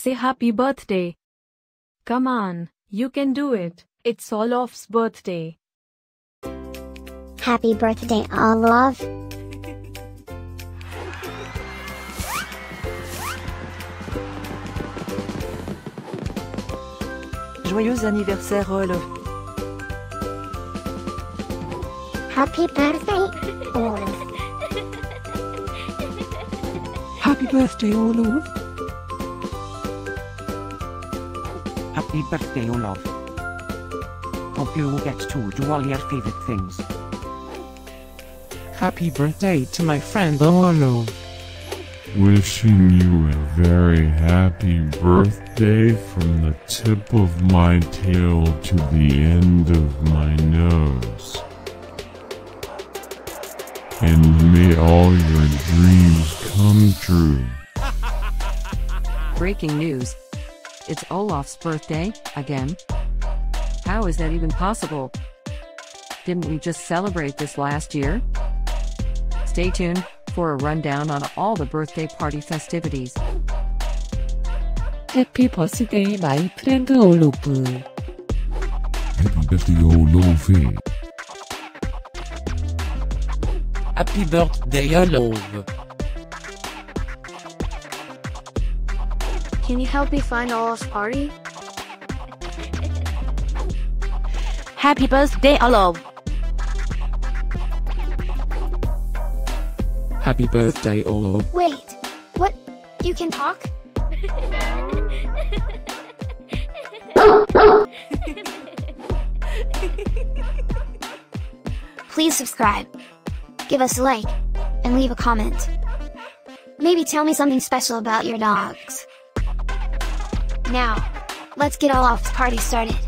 Say happy birthday. Come on, you can do it. It's Olof's birthday. Happy birthday, Olof. Joyeux anniversaire Olof. Happy birthday, Olof. Happy birthday, Olof. Happy birthday, Olof. Hope you get to do all your favorite things. Happy birthday to my friend Olof. Wishing you a very happy birthday from the tip of my tail to the end of my nose. And may all your dreams come true. Breaking news. It's Olof's birthday, again? How is that even possible? Didn't we just celebrate this last year? Stay tuned for a rundown on all the birthday party festivities. Happy birthday, my friend Olof. Happy birthday, Olof. Happy birthday, Olof. Can you help me find Olof's party? Happy birthday, Olof. Happy birthday, Olof. Wait, what? You can talk? Please subscribe, give us a like, and leave a comment. Maybe tell me something special about your dogs. Now, let's get Olof's party started.